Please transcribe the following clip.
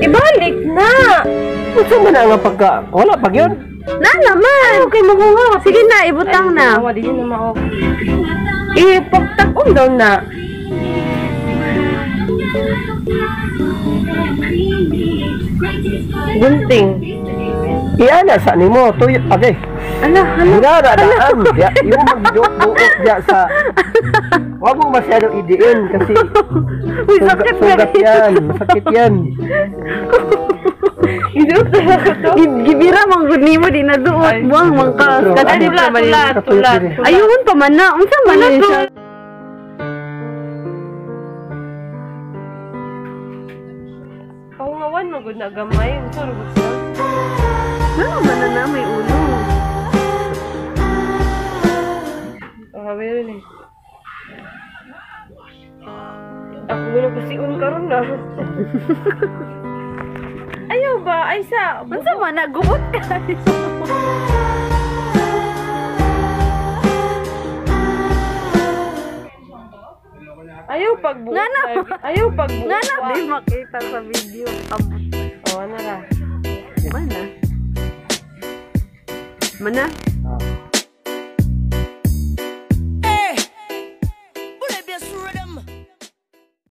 Ibalik na! Gusto mo na nga pagka, wala pag yun. Na naman. Okay, magunga. Sige na, ibutang na. Awa, di yun na mao. Eh, pagtakon daw na. Gunting. Iana sa nimo, tuyo, okay. Ala, ala. Nga radaan, ya, yung magduot diya sa, wag mo masyadong idiin kasi Uy, sakit sugat yan, masakit yan. Na ako to. Gibira mang gud nimo di na duot. Buang mang ka. Bro, Kada ano di tula, tula. Ayun pa man na. Unsa man na to? Kaungawan mo gud na gamay. Ang Ako na kasi un karon na. Ayaw ba? Ay sa... Unsa man na guot ka. Ayaw pagbuot. Nga na. Ayaw pagbuot. Nga na di makita sa video. Abot. Oh, ano ra? Mana? Mana?